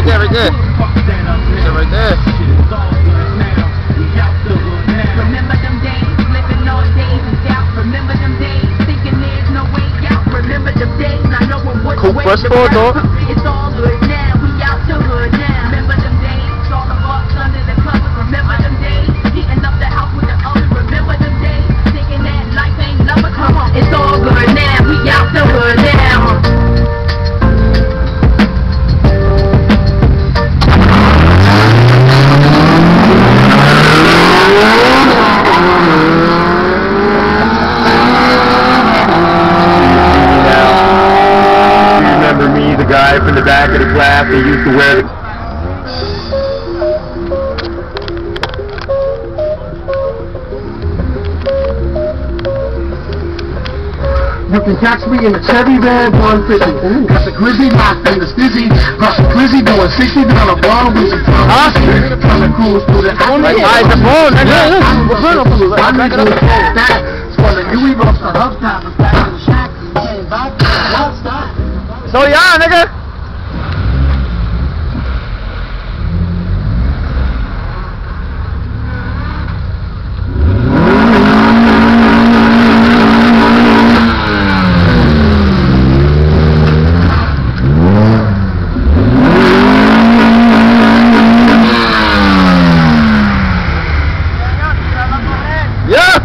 right there, right there. Right there. Remember them days, living all days in doubt. Remember them days, thinking there's no way out. Remember them days, not knowing what Cool, way to the guy from the back of the class that used to wear the... You can catch me in the Chevy van going fishing. Got the grizzly locked in the stizzy. Got the grizzly doing 60 down a bar with some Huh? Trying to cruise through the Like, eyes the phone, nigga. What's going on? I Back need it to up. get that. From the Huey Ross to Hub Top, it's back in the shack. Came back, don't stop. So yeah, nigga.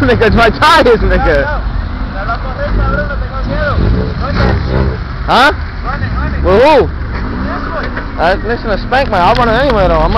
Nigga, it's my tires, nigga. Huh? Well, who? Uh, listen, to spank my. I'll run it anyway, though. I'm